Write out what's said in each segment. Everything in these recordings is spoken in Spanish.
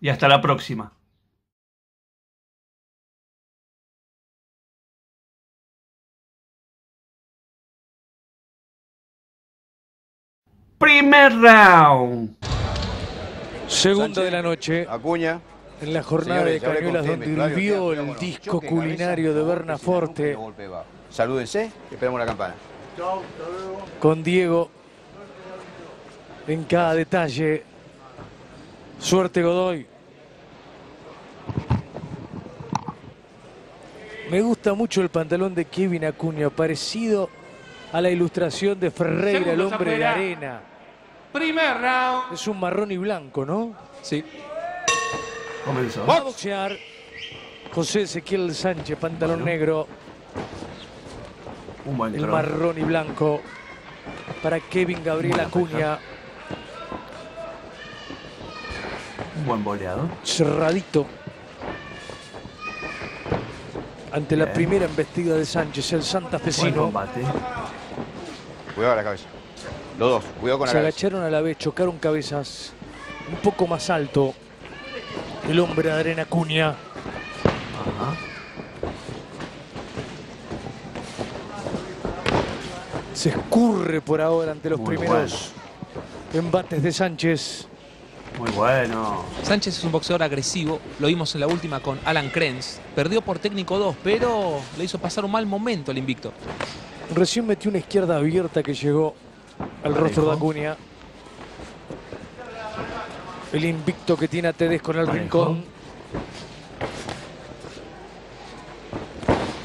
y hasta la próxima. Primer round. Segundo de la noche. Acuña. En la jornada de Cañuelas donde hirvió el disco culinario de Berna Forte. Salúdense y esperemos la campana. Con Diego en cada detalle. Suerte Godoy. Me gusta mucho el pantalón de Kevin Acuña, parecido a la ilustración de Ferreira, el hombre de la arena. Primer round. Es un marrón y blanco, ¿no? Sí. Comenzó. Va a boxear José Ezequiel Sánchez, pantalón negro. Un buen El marrón y blanco para Kevin Gabriel Acuña. Un buen boleado. cerradito ante la primera embestida de Sánchez, el santafesino. Cuidado con la cabeza. Los dos, cuidado con la Se cabeza. agacharon a la vez, chocaron cabezas un poco más alto. El hombre de Arena Acuña. Ajá. Se escurre por ahora ante los Muy primeros embates de Sánchez. Muy bueno. Sánchez es un boxeador agresivo, lo vimos en la última con Alan Krenz. Perdió por técnico 2, pero le hizo pasar un mal momento el invicto. Recién metió una izquierda abierta que llegó al rostro de Acuña. El invicto que tiene a Tedes con el rincón.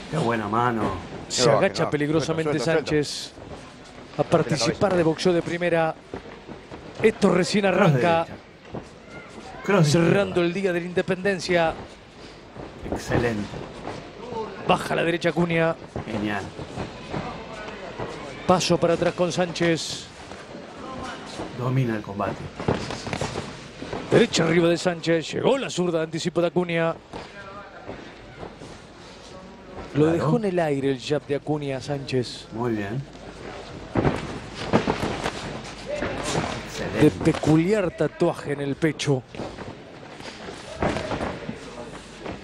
Qué buena mano. Se No, agacha no, peligrosamente suelta, suelta, Sánchez a participar de boxeo de primera. Esto recién arranca, cerrando el día de la independencia. Excelente. Baja a la derecha Acuña. Genial. Paso para atrás con Sánchez. Domina el combate. Derecha arriba de Sánchez. Llegó la zurda de anticipo de Acuña. Lo Claro. dejó en el aire el jab de Acuña a Sánchez. Muy bien. De Excelente. peculiar tatuaje en el pecho.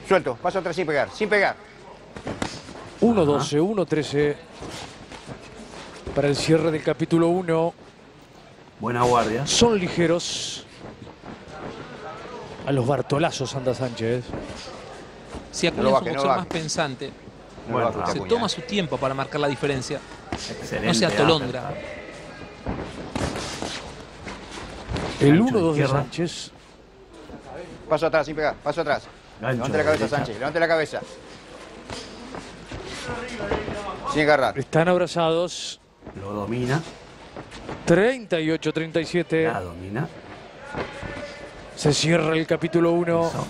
Suelto, paso atrás sin pegar, sin pegar. 1-12, 1-13. Para el cierre del capítulo 1. Buena guardia. Son ligeros. A los bartolazos anda Sánchez. Si Acuña No es un boxeador más pensante, No Buen lo baje round. se Acuña, toma su tiempo para marcar la diferencia. Excelente. No sea tolondra. uppercut. El Gancho 1-2 de. Sánchez. Paso atrás sin pegar, paso atrás. Levante la cabeza. Sánchez, levante la cabeza. Sin agarrar. Están abrazados. Lo domina. 38-37. La domina. Se cierra el capítulo 1 Eso.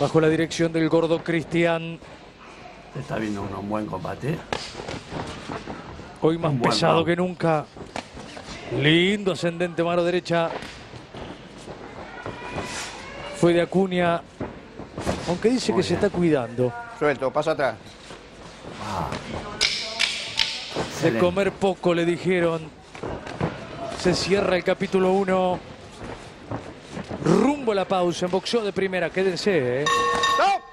bajo la dirección del gordo Cristian. Se está viendo un buen combate. Hoy más pesado round. que nunca. Lindo ascendente mano derecha. Fue de Acuña. Aunque dice Muy que se está cuidando Suelto, paso atrás. de comer poco, le dijeron. Se cierra el capítulo 1. Rumbo a la pausa en boxeo de primera. Quédense, ¿eh?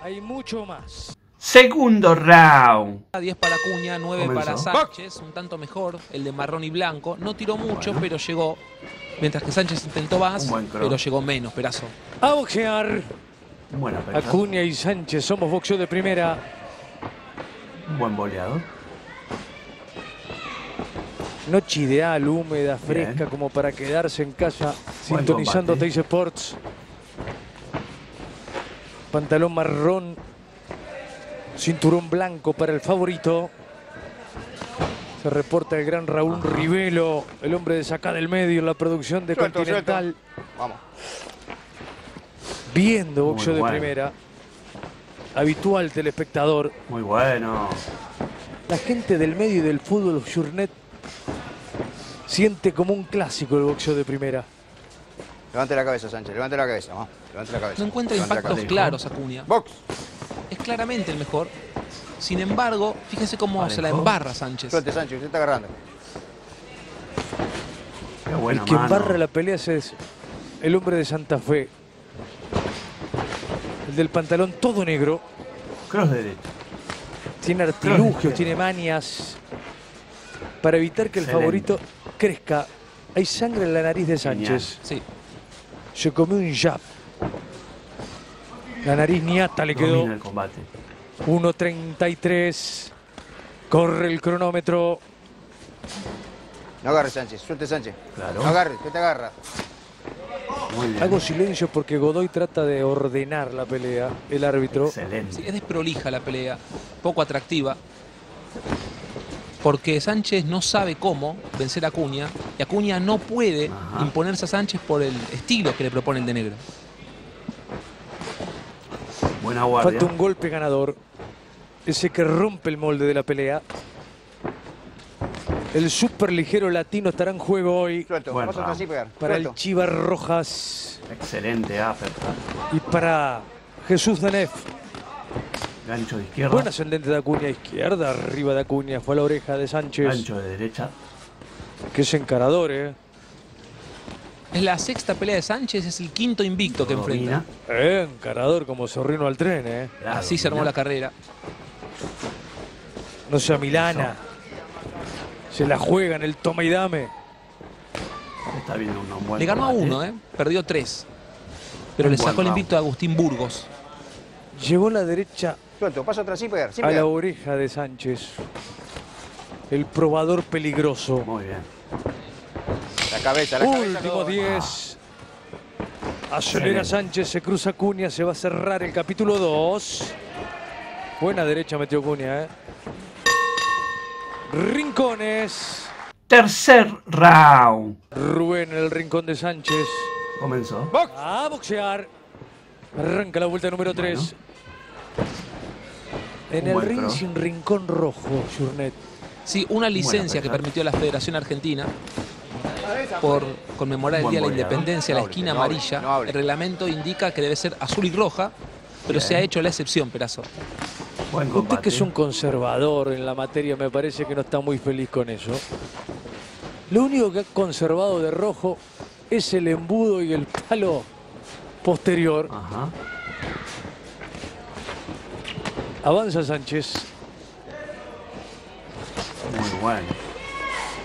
Hay mucho más. Segundo round. 10 para Acuña, 9 para. Sánchez, un tanto mejor, el de marrón y blanco. No tiró mucho, pero llegó. Mientras que Sánchez intentó más, pero llegó menos, Perazo. A boxear. Buena pelea. Acuña y Sánchez, somos boxeo de primera. Un buen boleador. Noche ideal, húmeda, fresca, Bien. como para quedarse en casa Buen sintonizando combate. Teis Sports. Pantalón marrón, cinturón blanco para el favorito. Se reporta el gran Raúl. Rivelo, el hombre de sacar del medio en la producción de Suelto, Continental, Vamos. Viendo boxeo de primera. Habitual telespectador. Muy bueno. La gente del medio y del fútbol Journet siente como un clásico el boxeo de primera. Levante la cabeza, Sánchez. Levante la cabeza. Vamos. Levante la cabeza. No encuentra Levante impactos claros Acuña. Box. Es claramente el mejor. Sin embargo, fíjense cómo Parejo. se la embarra Sánchez. Suelte, Sánchez. Usted está agarrando. Qué buena el que mano. embarra la pelea es el hombre de Santa Fe. El del pantalón todo negro. Cross derecho. Tiene artilugios, tiene manias. Para evitar que el Excelente. favorito crezca. Hay sangre en la nariz de Sánchez. Sí. Se comió un jab. La nariz niata le quedó. Domina el combate. 1.33. Corre el cronómetro. No agarre, Sánchez. Suelte, Sánchez. Claro. No agarre. ¿Qué te agarra? Hago silencio porque Godoy trata de ordenar la pelea, el árbitro. Excelente. Sí, es desprolija la pelea, poco atractiva. Porque Sánchez no sabe cómo vencer a Acuña y Acuña no puede Ajá. imponerse a Sánchez por el estilo que le propone el de negro. Buena guardia. Falta un golpe ganador. Ese que rompe el molde de la pelea. El super ligero latino estará en juego hoy Suelto. Buen Paso round. así, pegar. para el. Chivas Rojas Excelente uppercut. y para Jesús Danef. Gancho de izquierda. Buen ascendente de Acuña izquierda, arriba de Acuña, fue a la oreja de Sánchez, Gancho de derecha. que es encarador, ¿eh? Es la sexta pelea de Sánchez, es el quinto invicto que enfrenta. Eh, encarador como zorrino al tren, ¿eh? Claro, Así se armó la carrera. No sea Milana. Se la juega en el toma y dame. Está viendo un, Le ganó a uno, ¿eh? Perdió tres. Pero Un le sacó el invicto a Agustín Burgos. Llevó la derecha Suelto. Paso atrás, sin pegar. Sin a la oreja de Sánchez. El probador peligroso. Muy bien. La cabeza, la cabeza. Último todo. 10. Acelera. Sánchez, se cruza Cuña, se va a cerrar el capítulo 2. Buena derecha metió Cuña, ¿eh? Rincones. Tercer round. Rubén en el rincón de Sánchez. Comenzó. A boxear. Arranca la vuelta número 3. En Un el ring sin rincón rojo, Journet. Sí, una licencia que permitió la Federación Argentina por conmemorar el Día de la. Independencia, la esquina amarilla. El reglamento indica que debe ser azul y roja, pero se ha hecho la excepción, Perazo. Buen Usted combate. que es un conservador en la materia me parece que no está muy feliz con eso. Lo único que ha conservado de rojo es el embudo y el palo posterior. Ajá. Avanza Sánchez. Muy bueno.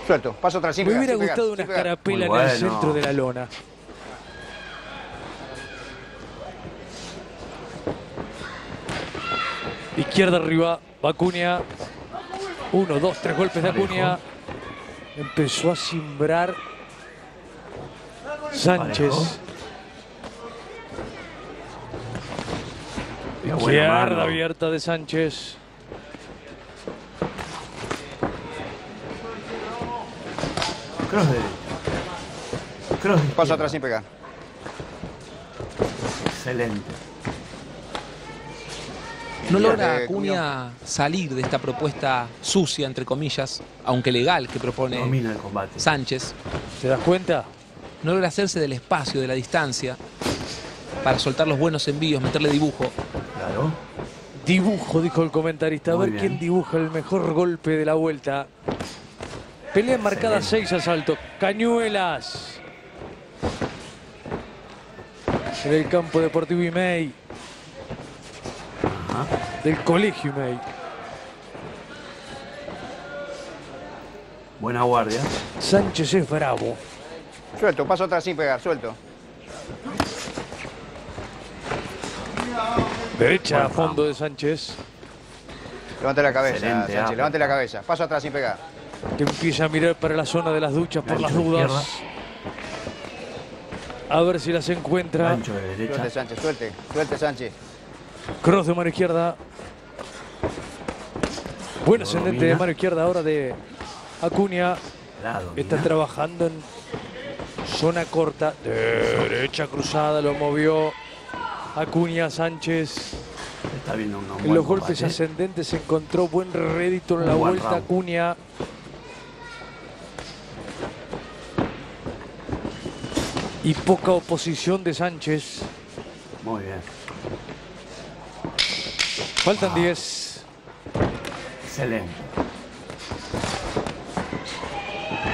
Suelto. Paso sin Me hubiera gustado una escarapela en el centro de la lona. Izquierda arriba, Acuña. Uno, dos, tres golpes de. Acuña. Empezó a simbrar Sánchez. Izquierda abierta de Sánchez. Cross derecha. Cross Paso atrás, sin pegar. Excelente. No logra eh, Acuña salir de esta propuesta sucia, entre comillas, aunque legal, que propone Domina el combate. Sánchez. ¿Te das cuenta? No logra hacerse del espacio, de la distancia, para soltar los buenos envíos, meterle dibujo. Claro. Dibujo, dijo el comentarista. A Muy ver bien. quién dibuja el mejor golpe de la vuelta. Pelea marcada. 6 asaltos. Cañuelas. En el campo deportivo Imei. Del colegio Imei. Buena guardia. Sánchez es bravo. Suelto. Paso atrás, sin pegar. Suelto. Derecha a fondo de Sánchez, Levante la cabeza, Excelente, Sánchez, ah. levante la cabeza. Paso atrás sin pegar. que empieza a mirar para la zona de las duchas por las dudas. A ver si las encuentra. De Suelte. Sánchez, suelte. Suelte, Sánchez. Cross de mano izquierda. Buen ascendente de mano izquierda ahora de Acuña. Está trabajando en zona corta. Derecha cruzada, lo movió Acuña Sánchez. Está viendo un, un En los golpes combate. ascendentes se encontró buen rédito en Un la vuelta round. Acuña. Y poca oposición de Sánchez. Muy bien. Faltan 10. Excelente.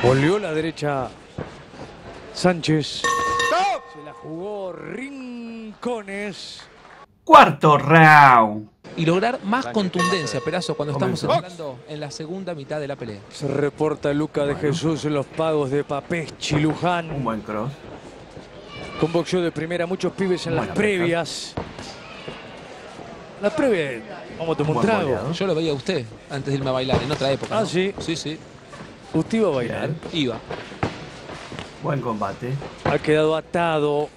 Volvió la derecha Sánchez. Se la jugó Rincones. Cuarto round. Y lograr más contundencia, Perazo, cuando estamos entrando en la segunda mitad de la pelea. Se reporta Luca de Jesús en los pagos de Papeschi Un Luján. buen cross. Con boxeo de primera, muchos pibes en las previas. Las previas, vamos a tomar un trago. Yo lo veía a usted antes de irme a bailar, en otra época. Ah, ¿no? ¿sí? Sí, sí. Usted iba a bailar. Bien. Iba. Buen combate. Ha quedado atado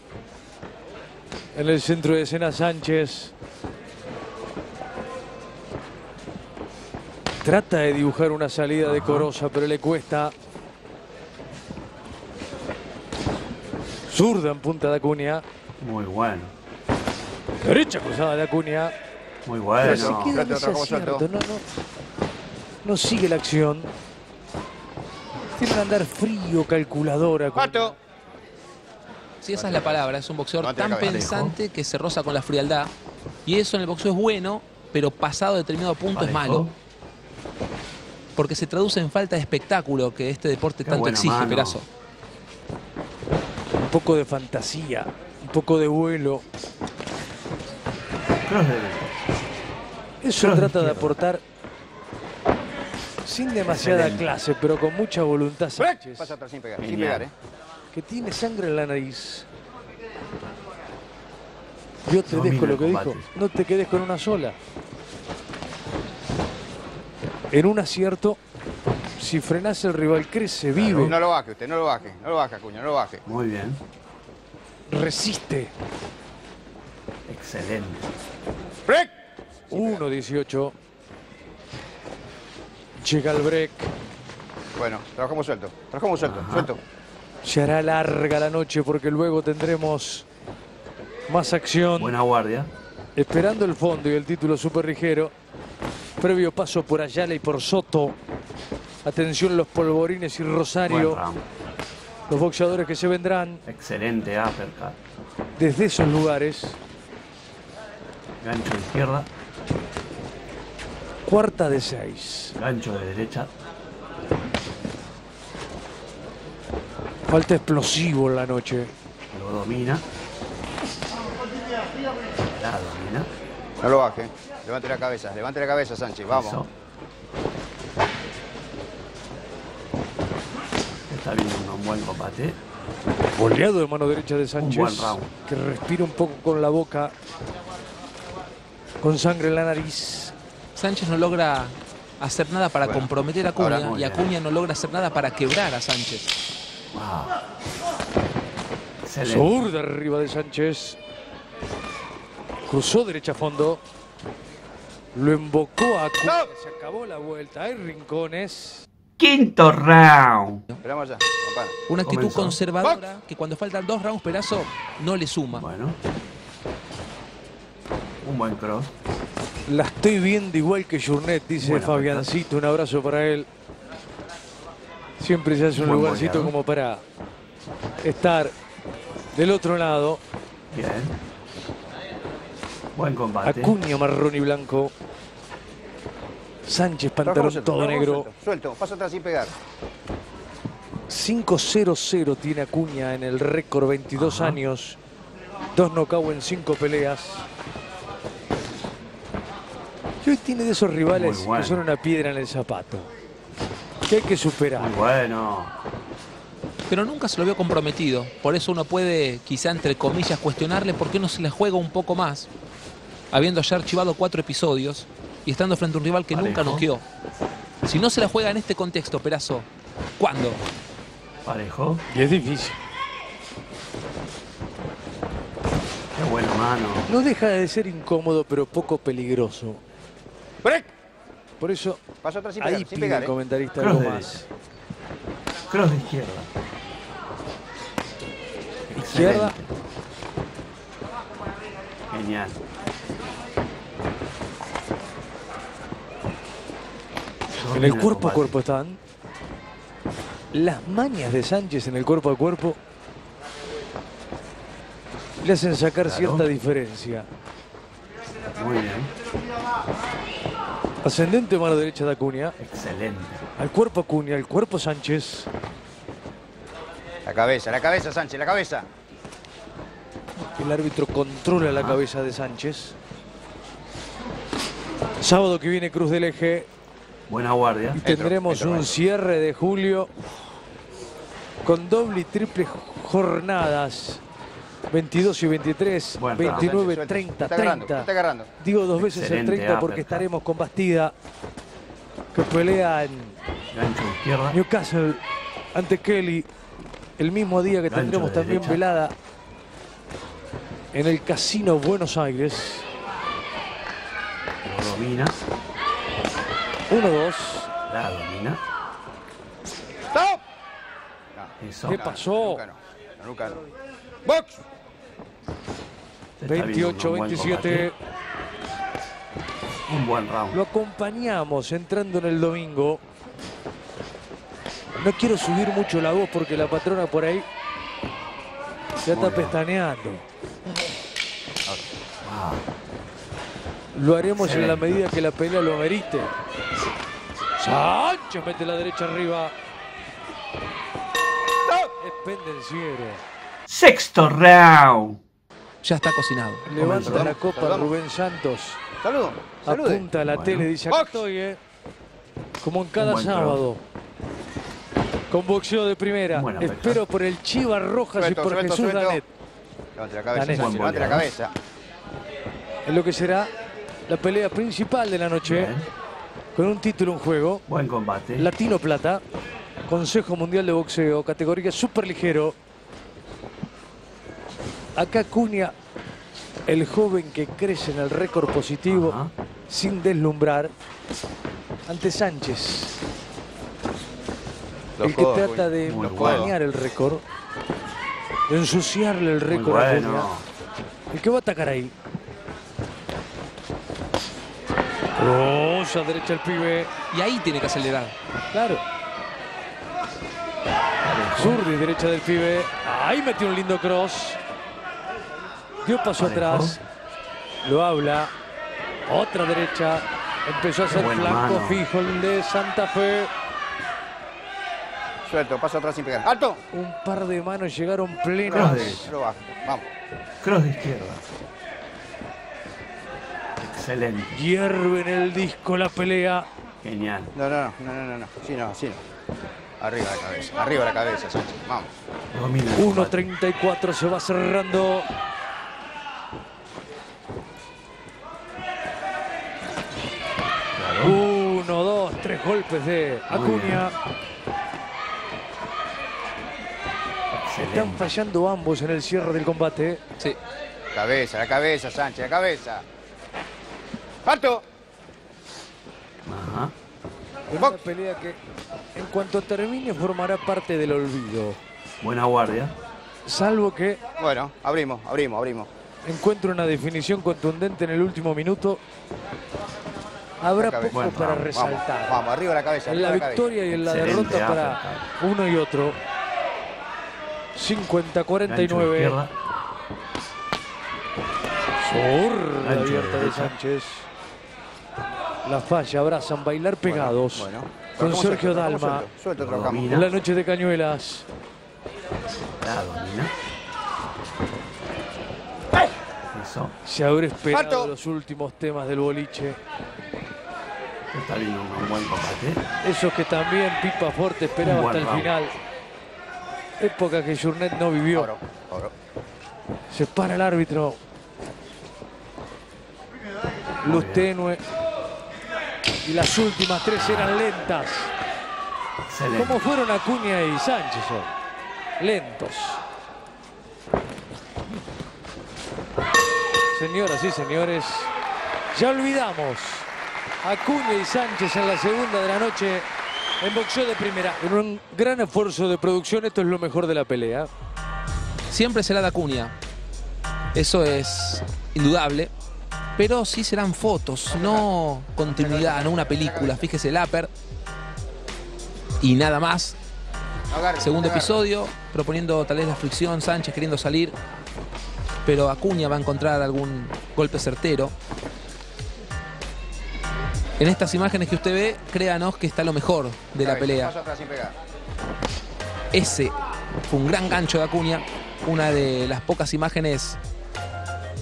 en el centro de escena Sánchez. Trata de dibujar una salida decorosa, pero le cuesta. Zurda en punta de Acuña. Muy bueno. Derecha cruzada de Acuña. Muy Pero se bueno. queda en Suelto, ese otro, como acierto, suelto. no, no, no sigue la acción. Tiene que andar frío, calculadora. ¡Pato! Sí, esa es la palabra. Es un boxeador tan pensante que se roza con la frialdad. Y eso en el boxeo es bueno, pero pasado determinado punto es Parejo. malo. Porque se traduce en falta de espectáculo que este deporte Qué tanto exige, mano. Perazo. Un poco de fantasía, un poco de vuelo. Eso trata de aportar sin demasiada Excelente. clase, pero con mucha voluntad Sánchez, Paso atrás sin pegar. Sin pegar, ¿eh? que tiene sangre en la nariz. Yo te Domina dejo lo que dijo, no te quedes con una sola. En un acierto, si frenás el rival crece, vive, No lo baje usted, no lo baje. No lo baje, Acuña, no lo baje. Muy bien. resiste. Excelente. ¡Break! 1-18. Llega el break. Bueno, trabajamos suelto. Trabajamos suelto, suelto. Se hará larga la noche porque luego tendremos más acción. Buena guardia. Esperando el fondo y el título super ligero. Previo paso por Ayala y por Soto. Atención los polvorines y Rosario. Los boxeadores que se vendrán Excelente uppercut. desde esos lugares. Gancho izquierda. Cuarta de seis. Gancho de derecha. Falta explosivo en la noche. Lo domina. La domina. No lo baje. Levante la cabeza, levante la cabeza, Sánchez. Vamos. Eso. Está viendo un buen combate. Boleado de mano derecha de Sánchez. buen round. Que respira un poco con la boca. Con sangre en la nariz. Sánchez no logra hacer nada para Bueno, comprometer a Acuña y. Acuña no logra hacer nada para quebrar a Sánchez. Wow. Excelente. Zurda arriba de Sánchez. Cruzó derecha a fondo. Lo embocó a Acuña. No. Se acabó la vuelta. Hay rincones. Quinto round. Esperamos allá, campana. Una actitud Comenzó. conservadora que cuando faltan dos rounds, Perazo no le suma. Bueno. Un buen cross. La estoy viendo igual que Journet, dice Buena Fabiancito. Un abrazo para él. Siempre se hace un Buen lugarcito como para estar del otro lado. Bien. Buen combate. Acuña marrón y blanco. Sánchez pantalón suelto, todo negro. Suelto, suelto, paso atrás sin pegar. 5-0-0 tiene Acuña en el récord, 22 Ajá. años. Dos knockout en cinco peleas. Y hoy tiene de esos rivales bueno. que son una piedra en el zapato. Que hay que superar. Muy bueno. Pero nunca se lo vio comprometido. Por eso uno puede, quizá entre comillas, cuestionarle por qué no se le juega un poco más. habiendo ya archivado cuatro episodios y estando frente a un rival que nunca noqueó. Si no se la juega en este contexto, Perazo, ¿cuándo? Parejo. Y es difícil. Qué buena mano. No deja de ser incómodo, pero poco peligroso. ¡Break! Por eso, Paso atrás sin pegar, ahí sin pide pegar, el ¿eh? comentarista Cross algo de más. Cross de izquierda. Izquierda. Genial. En el cuerpo a cuerpo están. Las mañas de Sánchez en el cuerpo a cuerpo le hacen sacar Claro. cierta diferencia. Muy bien. Ascendente mano derecha de Acuña. Excelente. Al cuerpo Acuña, al cuerpo Sánchez. La cabeza, la cabeza, Sánchez, la cabeza. El árbitro controla la cabeza de Sánchez. Sábado que viene Cruz del Eje Buena guardia. y tendremos entro, un cierre de julio con doble y triple jornadas. 22 y 23, Buen 29, Sánchez, 30, Está agarrando, 30. está agarrando. Digo dos veces el Excelente 30 porque estaremos con Bastida que pelea en Gancho. Newcastle ante Kelly el mismo día que Gancho tendremos de también derecha. velada en el Casino Buenos Aires. Lo domina. 1-2. La domina. ¿Qué pasó? Nunca no. no, Nunca no. ¡Box! Se está viendo un buen 28-27. combate. Un buen round. Lo acompañamos entrando en el domingo. No quiero subir mucho la voz porque la patrona por ahí ya está bien. pestaneando. Ah, Lo haremos en la medida que la pelea lo amerite. Sánchez mete la derecha arriba. Es pendenciero. Sexto round. Ya está cocinado. Levanta Comenzó. la copa Saludamos. Rubén Santos. Saludo. Salude. Apunta a la Bueno. tele, dice acá estoy, eh. Como en cada sábado. Con boxeo de primera. Buena. Espero por el Chivas Rojas Suelto, y por suelto, Jesús suelto. Danet. Levante la cabeza, Buen levante la cabeza. En lo que será la pelea principal de la noche. Bien. Con un título en juego. Buen combate. Latino Plata. Consejo Mundial de Boxeo. Categoría super ligero. Acá Cunha, el joven que crece en el récord positivo. Ajá. sin deslumbrar ante Sánchez, el que trata de empañar el récord, de ensuciarle el récord a bueno. Cunha. El que va a atacar ahí. Rosa derecha el pibe. Y ahí tiene que acelerar. Claro. Zurri derecha del pibe. Ahí metió un lindo cross. Dio paso Parejo. atrás. Lo habla. Otra derecha. Empezó a hacer flanco mano. fijo el de Santa Fe. Suelto, paso atrás sin pegar. ¡Alto! Un par de manos llegaron Cross plenas. Lo bajo. Vamos. Cross de izquierda. Excelente. Hierve en el disco la pelea. Genial. No, no, no, no, no, no, no. Sí, no, sí no. Arriba la cabeza, arriba la cabeza, Sánchez. Vamos. Domina. el combate. 1.34 se va cerrando. Claro. Uno, dos, tres golpes de Acuña. Están Excelente. fallando ambos en el cierre del combate. Sí. Cabeza, la cabeza, Sánchez, la cabeza. ¡Alto! Ajá. Una pelea que en cuanto termine formará parte del olvido. Buena guardia. Salvo que Bueno, abrimos, abrimos, abrimos. encuentre una definición contundente en el último minuto. Habrá poco Bueno, para vamos, resaltar. Vamos, vamos, arriba la cabeza. En la cabeza. victoria y en la Excelente derrota para uno y otro. Gancho de 50-49. izquierda. Zurda abierta de. Sánchez. La falla, abrazan, bailar pegados. Bueno, Con ¿cómo Sergio Dalma. Suelto, suelto la noche de Cañuelas. La domina. Eso. Se habrá esperado los últimos temas del boliche. Está viendo un buen combate. Esos que también Pipa Forte esperaba hasta el round. final. Época que Journet no vivió. Oro, oro. Se para el árbitro. luz tenue. Y las últimas tres eran lentas. Excelente. Como fueron Acuña y Sánchez hoy. Lentos. Señoras y señores, ya olvidamos Acuña y Sánchez en la segunda de la noche en boxeo de primera. En un gran esfuerzo de producción, esto es lo mejor de la pelea. Siempre será de Acuña. Eso es indudable. Pero sí serán fotos, no continuidad, no una película. Fíjese el upper. Y nada más. Segundo episodio, proponiendo tal vez la fricción, Sánchez queriendo salir. Pero Acuña va a encontrar algún golpe certero. En estas imágenes que usted ve, créanos que está lo mejor de la pelea. Ese fue un gran gancho de Acuña, una de las pocas imágenes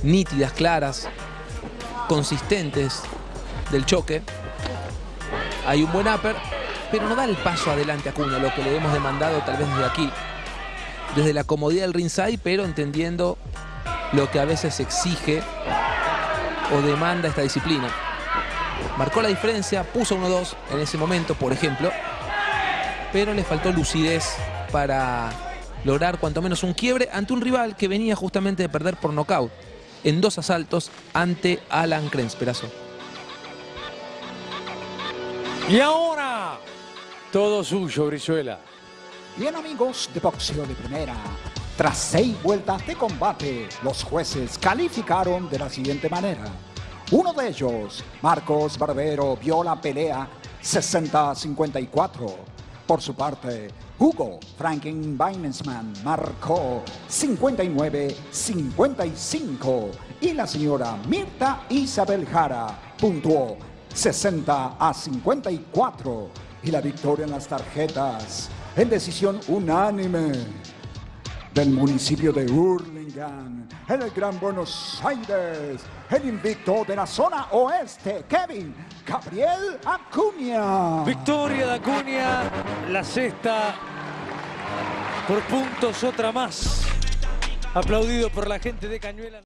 nítidas, claras, consistentes del choque. Hay un buen upper, pero no da el paso adelante a Acuña, lo que le hemos demandado tal vez desde aquí, desde la comodidad del ringside, pero entendiendo lo que a veces exige o demanda esta disciplina. Marcó la diferencia, puso 1-2 en ese momento, por ejemplo, pero le faltó lucidez para lograr cuanto menos un quiebre ante un rival que venía justamente de perder por nocaut en dos asaltos ante Alan Krenz, Perazo. Y ahora, todo suyo, Brizuela. Bien amigos de boxeo de primera, tras seis vueltas de combate, los jueces calificaron de la siguiente manera. Uno de ellos, Marcos Barbero, vio la pelea 60-54. Por su parte, Hugo Franken Weinesman marcó 59-55 y la señora Mirta Isabel Jara puntuó 60 a 54 y la victoria en las tarjetas en decisión unánime del municipio de Hurlingham, el Gran Buenos Aires, el invicto de la zona oeste, Kevin Gabriel Acuña. Victoria de Acuña, la sexta por puntos, otra más. Aplaudido por la gente de Cañuela.